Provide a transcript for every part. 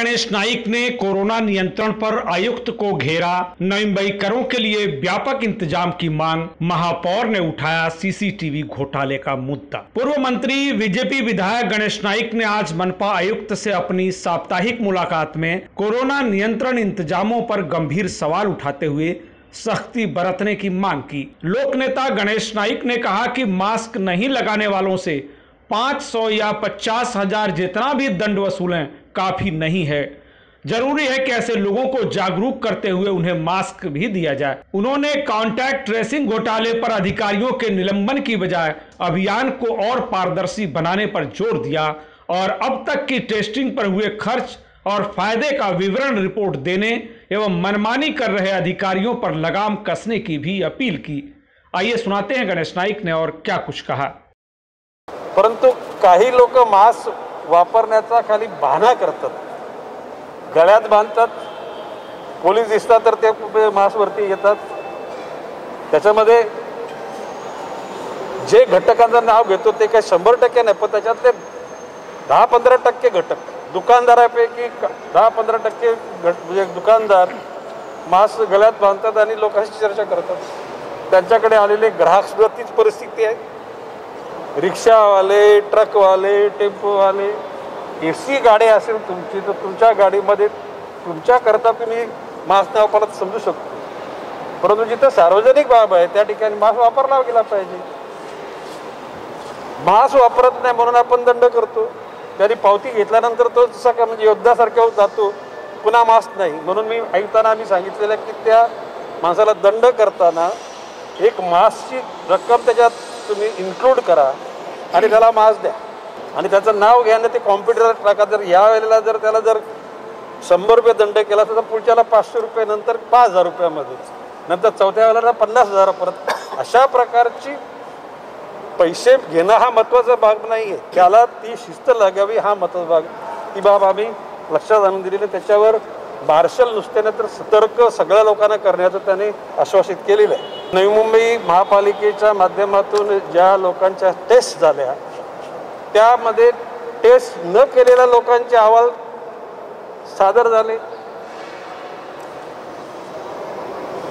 गणेश नाइक ने कोरोना नियंत्रण पर आयुक्त को घेरा। नई करों के लिए व्यापक इंतज़ाम की मांग। महापौर ने उठाया सीसीटीवी घोटाले का मुद्दा। पूर्व मंत्री, बीजेपी विधायक गणेश नाइक ने आज मनपा आयुक्त से अपनी साप्ताहिक मुलाकात में कोरोना नियंत्रण इंतजामों पर गंभीर सवाल उठाते हुए सख्ती बरतने की मांग की। लोक नेता गणेश नाइक ने कहा कि मास्क नहीं लगाने वालों से 500 या पचास हज़ार जितना भी दंड वसूलें काफ़ी नहीं है। ज़रूरी है कि ऐसे लोगों को जागरूक करते हुए उन्हें मास्क भी दिया जाए। उन्होंने कॉन्टैक्ट ट्रेसिंग घोटाले पर अधिकारियों के निलंबन की बजाय अभियान को और पारदर्शी बनाने पर ज़ोर दिया और अब तक की टेस्टिंग पर हुए खर्च और फ़ायदे का विवरण रिपोर्ट देने एवं मनमानी कर रहे अधिकारियों पर लगाम कसने की भी अपील की। आइए सुनाते हैं गणेश नाइक ने और क्या कुछ कहा। परंतु काही लोक मास्क वापरण्याचा खाली बहाणा करतात. गळ्यात बांधतात. पोलीस दिसतात तर ते मास्कवरती येतात. त्याच्यामध्ये जे घटकांचं नाव घेतो ते काही शंभर टक्के नाही पण त्याच्यातले दहा पंधरा टक्के घटक. दुकानदारापैकी दहा पंधरा टक्के घट म्हणजे दुकानदार मास्क गळ्यात बांधतात आणि लोकांशी चर्चा करतात. त्यांच्याकडे आलेले ग्राहकसुद्धा तीच परिस्थिती आहे. रिक्षावाले ट्रकवाले टेम्पोवाले ए सी गाडी असेल तुमची तर तुमच्या गाडीमध्ये तुमच्याकरता तुम्ही मास्क नाही वापरत समजू शकतो. परंतु जिथं सार्वजनिक बाब आहे त्या ठिकाणी मास्क वापरला गेला पाहिजे. मास्क वापरत नाही म्हणून आपण दंड करतो. त्यांनी पावती घेतल्यानंतर तो जसा का म्हणजे योद्धासारखा जातो पुन्हा मास्क नाही. म्हणून मी ऐकताना आम्ही सांगितलेलं की त्या माणसाला दंड करताना एक मासची रक्कम त्याच्यात तुम्ही इन्क्लूड करा आणि त्याला मास्क द्या. आणि त्याचं नाव घ्या ते कॉम्प्युटरला टाका. जर या वेळेला जर त्याला जर शंभर रुपये दंड केला तर पुढच्याला पाचशे रुपये नंतर पाच हजार रुपयामध्ये. नंतर चौथ्या वेळेला पन्नास हजार परत. अशा प्रकारची पैसे घेणं हा महत्त्वाचा भाग नाही आहे त्याला ती शिस्त लागावी हा महत्त्वाचा भाग. ती बाब आम्ही लक्षात आणून दिलेली त्याच्यावर मार्शल नुसत्याने तर सतर्क सगळ्या लोकांना करण्याचं त्याने आश्वासित केलेलं आहे. नवी मुंबई महापालिकेच्या माध्यमातून ज्या लोकांच्या टेस्ट झाल्या त्यामध्ये टेस्ट न केलेल्या लोकांचे अहवाल सादर झाले.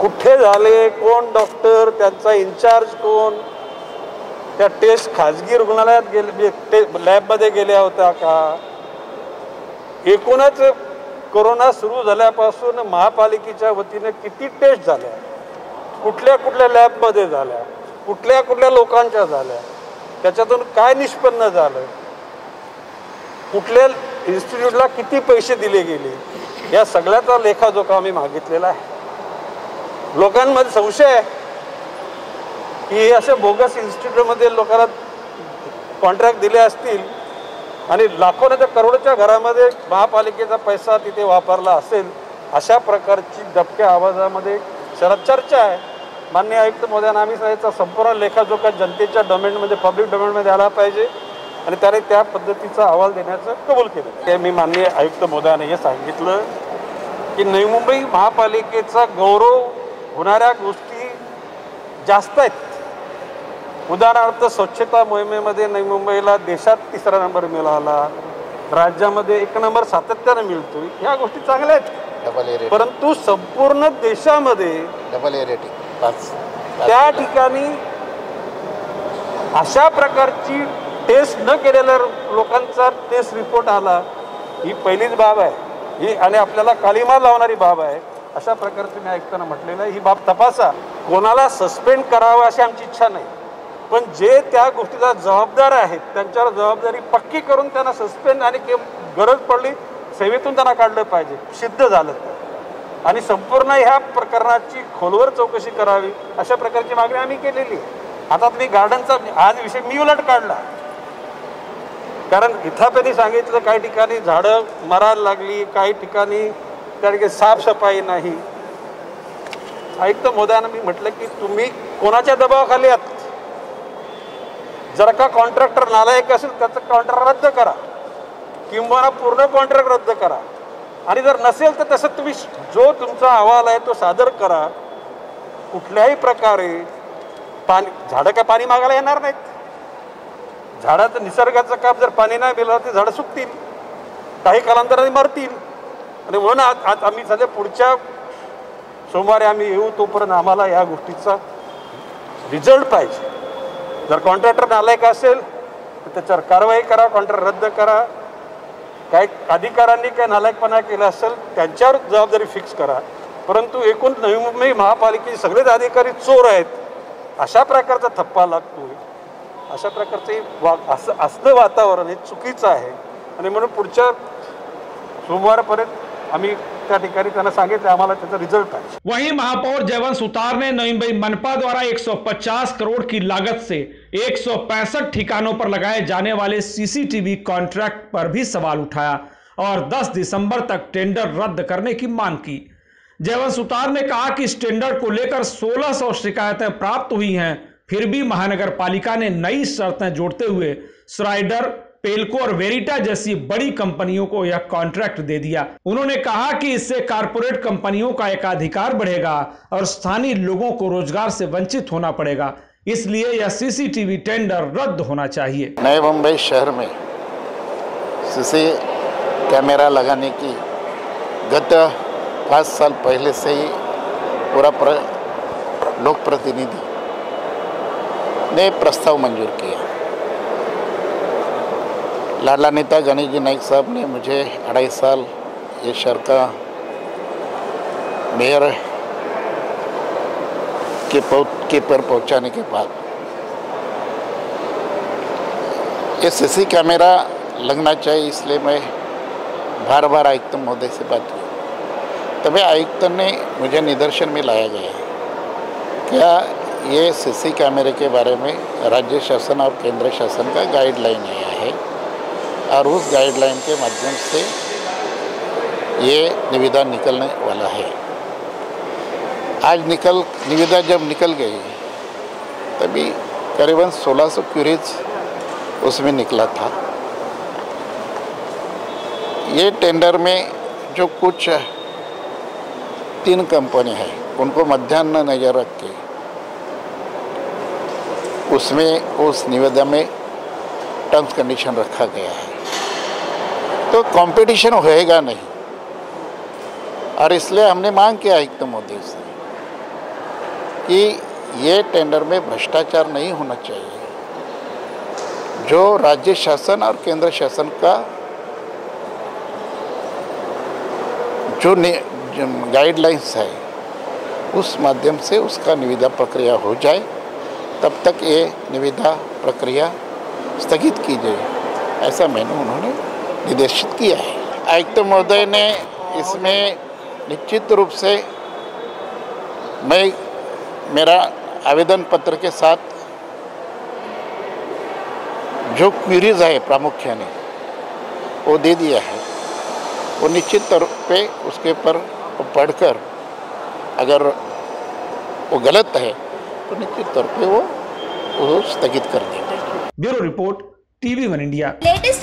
कुठे झाले कोण डॉक्टर त्यांचा इन्चार्ज कोण? त्या टेस्ट खाजगी रुग्णालयात गेले लॅबमध्ये गेल्या होत्या का? एकूणच कोरोना सुरू झाल्यापासून महापालिकेच्या वतीने किती टेस्ट झाल्या? कुठल्या कुठल्या लॅबमध्ये झाल्या? कुठल्या कुठल्या लोकांच्या झाल्या? त्याच्यातून काय निष्पन्न झालं? कुठल्या इन्स्टिट्यूटला किती पैसे दिले गेले? या सगळ्याचा लेखाजोखा आम्ही मागितलेला आहे. लोकांमध्ये संशय आहे की अशा बोगस इन्स्टिट्यूटमध्ये लोकांना कॉन्ट्रॅक्ट दिले असतील आणि लाखोनाच्या करोडच्या घरामध्ये महापालिकेचा पैसा तिथे वापरला असेल अशा प्रकारची दबक्या आवाजामध्ये शरद चर्चा आहे. मान्य आयुक्त मोदयांना आम्ही सांगितलं संपूर्ण लेखाजोखा जनतेच्या डोमेनमध्ये पब्लिक डोमेनमध्ये आला पाहिजे. आणि त्याने त्या पद्धतीचा अहवाल देण्याचं कबूल केलं. ते मी माननीय आयुक्त मोदयाने हे सांगितलं की नवी मुंबई महापालिकेचा गौरव होणाऱ्या गोष्टी जास्त आहेत. उदाहरणार्थ स्वच्छता मोहिमेमध्ये नवी मुंबईला देशात तिसरा नंबर मिळाला. राज्यामध्ये एक नंबर सातत्यानं मिळतो ह्या गोष्टी चांगल्या आहेत. परंतु संपूर्ण देशामध्ये डबल त्या ठिकाणी अशा प्रकारची टेस्ट न केलेल्या लोकांचा टेस्ट रिपोर्ट आला ही पहिलीच बाब आहे. ही आणि आपल्याला कालिमा लावणारी बाब आहे. अशा प्रकारचं मी ऐकताना म्हटलेलं आहे. ही बाब तपासा. कोणाला सस्पेंड करावं अशी आमची इच्छा नाही. पण जे त्या गोष्टीचा जबाबदार आहेत त्यांच्यावर जबाबदारी पक्की करून त्यांना सस्पेंड आणि गरज पडली सेवेतून त्यांना काढलं पाहिजे सिद्ध झालं. आणि संपूर्ण ह्या प्रकरणाची खोलवर चौकशी करावी अशा प्रकारची मागणी आम्ही केलेली आहे. आता तुम्ही गार्डनचा आज विषय मी उलट काढला. कारण इथं सांगितलं काही ठिकाणी झाडं मरायला लागली काही ठिकाणी त्या ठिकाणी साफसफाई नाही. आयुक्त मोदयानं मी म्हटलं की तुम्ही कोणाच्या दबावाखाली आहात? जर का कॉन्ट्रॅक्टर नालायक असेल त्याचं कॉन्ट्रॅक्ट रद्द करा. किंवा पूर्ण कॉन्ट्रॅक्ट रद्द करा. आणि जर नसेल तर तसं तुम्ही जो तुमचा अहवाल आहे तो सादर करा. कुठल्याही प्रकारे पाणी झाडं काय पाणी मागायला येणार नाहीत? झाडाचं निसर्गाचं काम जर पाणी नाही दिलं ते झाडं सुकतील. काही कालांतराने मरतील. आणि म्हणून आज आज आम्ही सध्या पुढच्या सोमवारी आम्ही येऊ तोपर्यंत आम्हाला या गोष्टीचा रिझल्ट पाहिजे. जर कॉन्ट्रॅक्टर नालायक असेल तर त्याच्यावर कारवाई करा कॉन्ट्रॅक्ट रद्द करा. काही अधिकाऱ्यांनी काय नालायकपणा केला असेल त्यांच्यावर जबाबदारी फिक्स करा. परंतु एकूण नवी मुंबई महापालिकेचे सगळेच अधिकारी चोर आहेत अशा प्रकारचा थप्पा लागतो अशा प्रकारचे वा असं असलं वातावरण हे चुकीचं आहे. आणि म्हणून पुढच्या सोमवारपर्यंत आम्ही वहीं महापौर जयवंत सुतार ने नवी मुंबई मनपा द्वारा 150 करोड़ की लागत से एक ठिकानों पर लगाए जाने वाले सीसीटीवी कॉन्ट्रैक्ट पर भी सवाल उठाया और 10 दिसंबर तक टेंडर रद्द करने की मांग की। जयवंत सुतार ने कहा कि इस टेंडर को लेकर 1600 शिकायतें प्राप्त हुई हैं, फिर भी महानगर पालिका ने नई शर्तें जोड़ते हुए स्राइडर पेल्को और वेरिटा जैसी बड़ी कंपनियों को यह कॉन्ट्रैक्ट दे दिया। उन्होंने कहा कि इससे कारपोरेट कंपनियों का एकाधिकार बढ़ेगा और स्थानीय लोगों को रोज़गार से वंचित होना पड़ेगा। इसलिए यह सीसीटीवी टेंडर रद्द होना चाहिए। नए मुंबई शहर में सीसी कैमरा लगाने की गत पाँच साल पहले से ही पूरा लोक प्रतिनिधि ने प्रस्ताव मंजूर किया। लाडला नेता गणेश जी नाइक साहब ने मुझे अढ़ाई साल ये शहर का मेयर के के पर पहुँचाने के बाद ये सीसी कैमरा लगना चाहिए, इसलिए मैं बार बार आयुक्त महोदय से बात की। तभी आयुक्त ने मुझे निदर्शन में लाया गया। क्या ये सीसी कैमरे के बारे में राज्य शासन और केंद्र शासन का गाइडलाइन आया है? और उस गाइडलाइन के माध्यम से ये निविदा निकलने वाला है। आज निकल, निविदा जब निकल गई, तभी करीबन 1600 क्यूरीज उसमें निकला था। ये टेंडर में जो कुछ तीन कंपनी है, उनको मध्यान्ह नज़र रख के उसमें, उस निविदा में टर्म्स कंडीशन रखा गया है। तो कंपटीशन होएगा नहीं। और इसलिए हमने मांग किया आयुक्त मोदी से कि ये टेंडर में भ्रष्टाचार नहीं होना चाहिए। जो राज्य शासन और केंद्र शासन का जो गाइडलाइंस है, उस माध्यम से उसका निविदा प्रक्रिया हो जाए, तब तक ये निविदा प्रक्रिया स्थगित की जाए, ऐसा मैंने उन्होंने निर्देशित किया है। आयुक्त महोदय ने इसमें निश्चित रूप से मैं मेरा आवेदन पत्र के साथ जो क्वेरीज है प्रामुख्याने वो दे दिया है। वो निश्चित तौर पे उसके पर पढ़कर अगर वो गलत है तो निश्चित तौर पे वो वो स्थगित कर देंगे। Bureau report TV one India. Latest